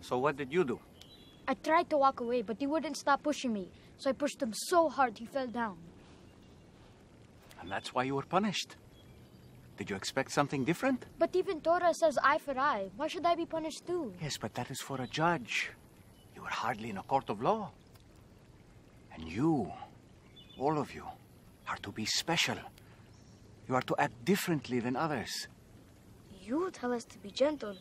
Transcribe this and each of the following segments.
So what did you do? I tried to walk away, but he wouldn't stop pushing me. So I pushed him so hard he fell down. And that's why you were punished. Did you expect something different? But even Torah says eye for eye. Why should I be punished too? Yes, but that is for a judge. You are hardly in a court of law. And you, all of you, are to be special. You are to act differently than others. You tell us to be gentle,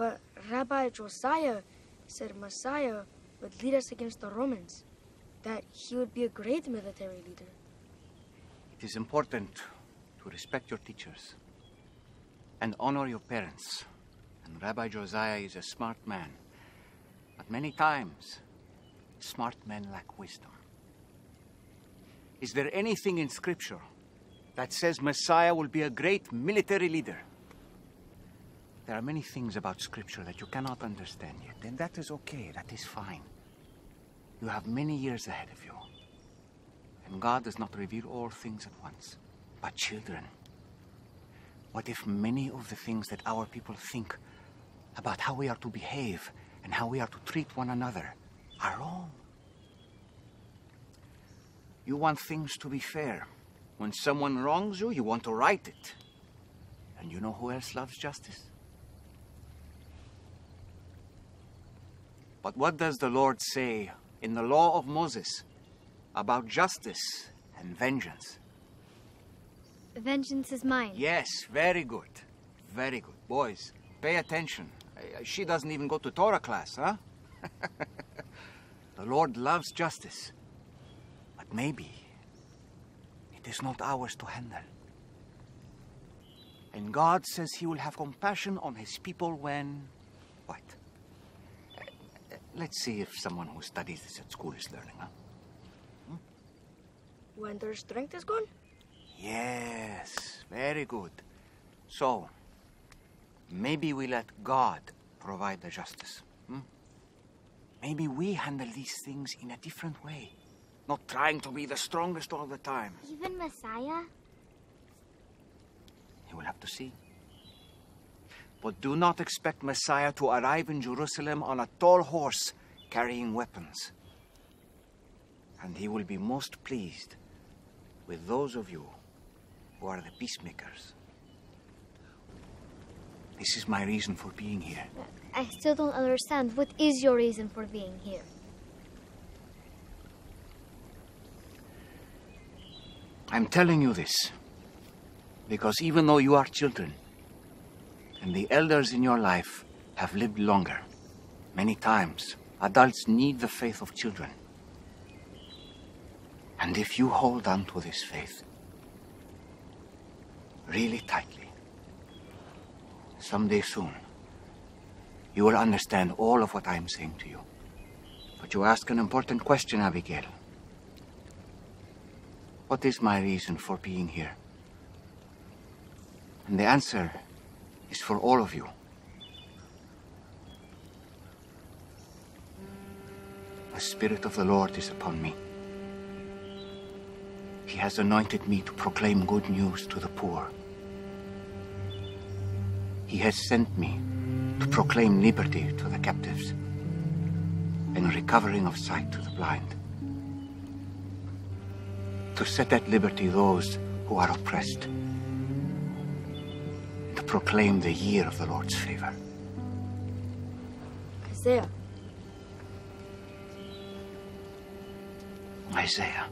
but Rabbi Josiah said Messiah would lead us against the Romans, that he would be a great military leader. It is important to respect your teachers and honor your parents. And Rabbi Josiah is a smart man. But many times, smart men lack wisdom. Is there anything in Scripture that says Messiah will be a great military leader? There are many things about Scripture that you cannot understand yet, and that is okay, that is fine. You have many years ahead of you. And God does not reveal all things at once. But children, what if many of the things that our people think about how we are to behave and how we are to treat one another are wrong? You want things to be fair. When someone wrongs you, you want to right it. And you know who else loves justice? But what does the Lord say in the law of Moses about justice and vengeance? Vengeance is mine. Yes, very good. Very good. Boys, pay attention. She doesn't even go to Torah class, huh? the Lord loves justice. But maybe it is not ours to handle. And God says He will have compassion on His people when. What? Let's see if someone who studies this at school is learning, huh? When their strength is gone? Yes, very good. So, maybe we let God provide the justice. Hmm? Maybe we handle these things in a different way, not trying to be the strongest all the time. Even Messiah? You will have to see. But do not expect Messiah to arrive in Jerusalem on a tall horse carrying weapons. And he will be most pleased with those of you who are the peacemakers. This is my reason for being here. I still don't understand. What is your reason for being here? I'm telling you this because even though you are children and the elders in your life have lived longer, many times adults need the faith of children. And if you hold on to this faith really tightly, someday soon, you will understand all of what I'm saying to you. But you ask an important question, Abigail. What is my reason for being here? And the answer is for all of you. The Spirit of the Lord is upon me. He has anointed me to proclaim good news to the poor. He has sent me to proclaim liberty to the captives and recovering of sight to the blind. To set at liberty those who are oppressed. Proclaim the year of the Lord's favor. Isaiah, Isaiah.